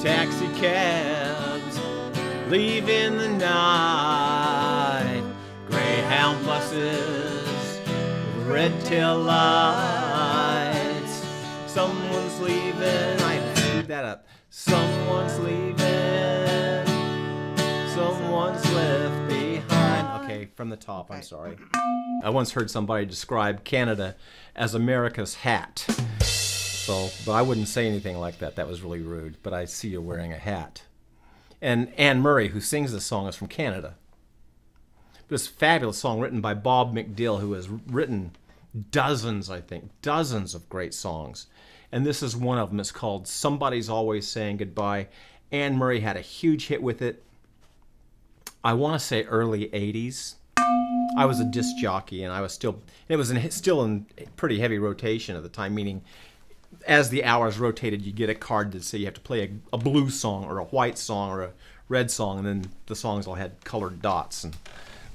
taxi cabs leaving the night, Greyhound buses, red tail lights. Someone's leaving. I screwed that up. Someone's leaving. Someone's left behind. Okay, from the top. I'm sorry. I once heard somebody describe Canada as America's hat. So, but I wouldn't say anything like that. That was really rude. But I see you're wearing a hat. And Anne Murray, who sings this song, is from Canada. This fabulous song written by Bob McDill, who has written dozens, I think, dozens of great songs. And this is one of them. It's called Somebody's Always Saying Goodbye. Anne Murray had a huge hit with it. I want to say early 80s. I was a disc jockey and I was still, it was in, still in pretty heavy rotation at the time, meaning as the hours rotated, you get a card that say you have to play a, a blue song or a white song or a red song, and then the songs all had colored dots. And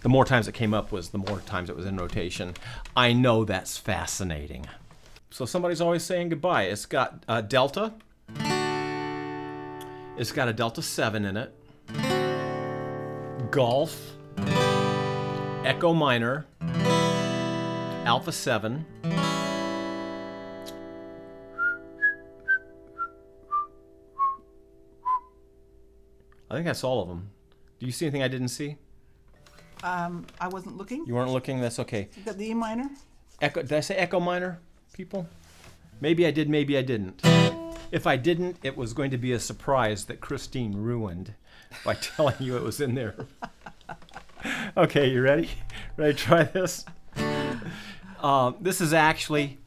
the more times it came up was the more times it was in rotation. I know that's fascinating. So somebody's always saying goodbye. It's got uh, Delta. It's got a Delta 7 in it. Golf. Echo Minor. Alpha 7. I think that's all of them. Do you see anything I didn't see? Um, I wasn't looking. You weren't looking. That's okay. You got the E minor. Echo. Did I say Echo Minor, people? Maybe I did. Maybe I didn't. If I didn't, it was going to be a surprise that Christine ruined by telling you it was in there. okay, you ready? Ready to try this? Uh, this is actually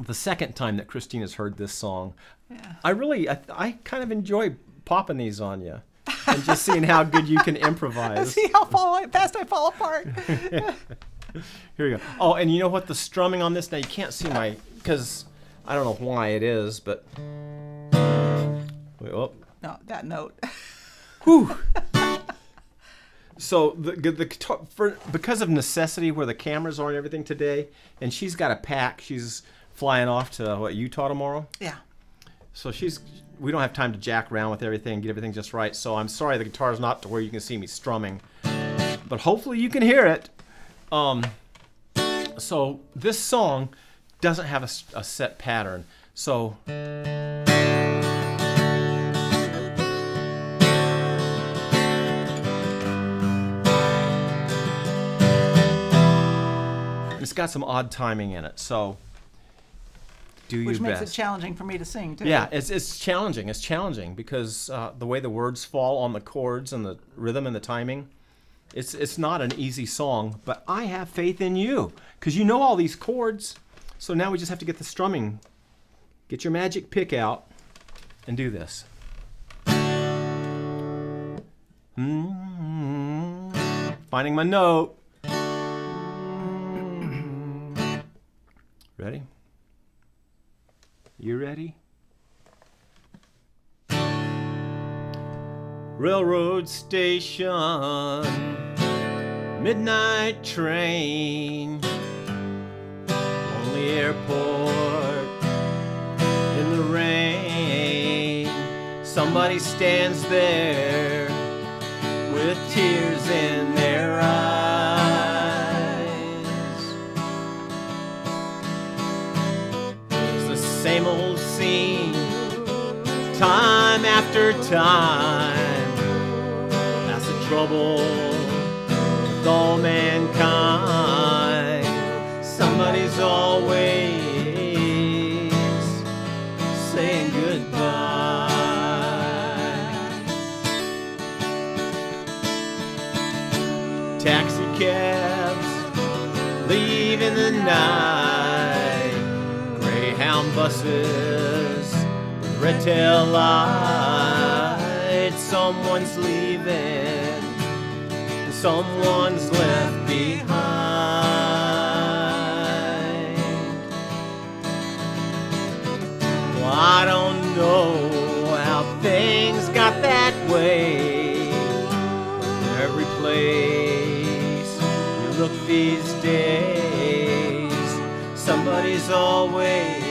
the second time that Christine has heard this song. Yeah. I really, I, I kind of enjoy popping these on you and just seeing how good you can improvise. See how fall, fast I fall apart. Here we go. Oh, and you know what? The strumming on this now you can't see my because I don't know why it is, but wait, oh, no, that note. whew. So the the, the guitar- for because of necessity, where the cameras are and everything today, and she's got a pack. She's flying off to what Utah tomorrow. Yeah. So she's we don't have time to jack around with everything, get everything just right. So I'm sorry the guitar's not to where you can see me strumming, but hopefully you can hear it. Um, so this song doesn't have a set pattern. So it's got some odd timing in it. So do Which your makes it challenging for me to sing too. Yeah, it's, it's challenging. It's challenging because uh, the way the words fall on the chords and the rhythm and the timing, it's it's not an easy song. But I have faith in you because you know all these chords. So now we just have to get the strumming. Get your magic pick out and do this. Mm, Finding my note. Ready? You ready? Railroad station, midnight train, only airport in the rain. Somebody stands there with tears in their eyes. Time after time. That's the trouble with all mankind. Somebody's always saying goodbye. Taxi cabs leaving the night. Greyhound buses, red tail lights. Someone's leaving, someone's left behind. Well, I don't know how things got that way. Every place you look these days, somebody's always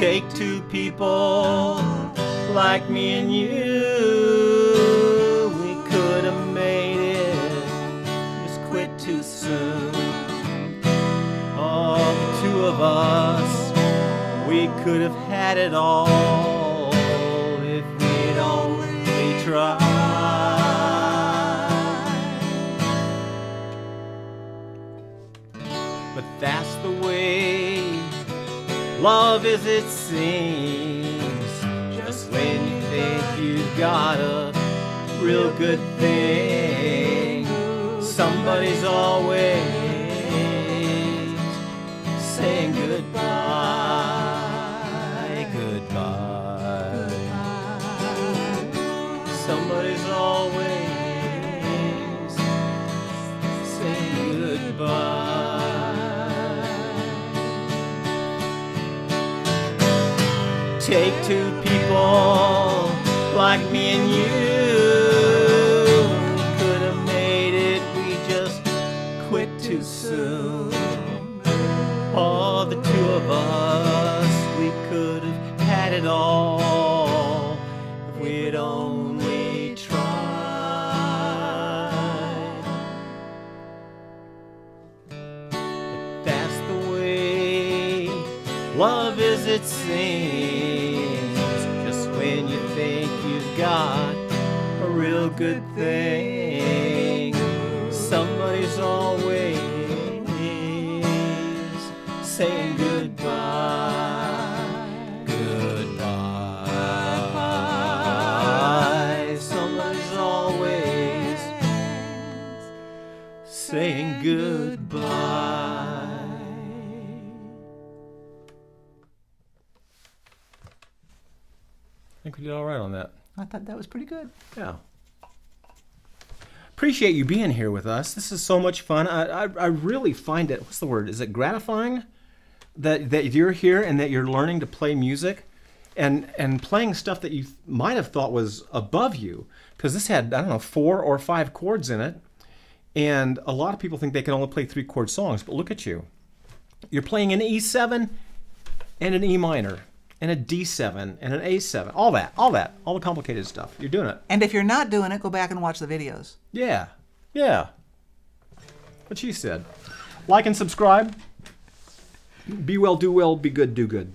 Take two people like me and you. We could have made it, just quit too soon. Oh, the two of us, we could have had it all if we'd only tried. But that's the way love is, it seems. Just when you think you've got a real good thing, somebody's always saying goodbye, goodbye. Somebody's always saying goodbye. Take two people like me and you. Could have made it, we just quit too soon. Oh, the two of us, love is, it seems. Just when you think you've got a real good thing, somebody's always saying goodbye. Goodbye. Somebody's always saying goodbye. I think we did all right on that. I thought that was pretty good. Yeah. Appreciate you being here with us. This is so much fun. I, I, I really find it, what's the word? Is it gratifying that, that you're here and that you're learning to play music and, and playing stuff that you might have thought was above you? Because this had, I don't know, four or five chords in it. And a lot of people think they can only play three chord songs, but look at you. You're playing an E7 and an E minor and a D7 and an A7. All that, all that, all the complicated stuff. You're doing it. And if you're not doing it, go back and watch the videos. Yeah, yeah. What she said. Like and subscribe. Be well, do well, be good, do good.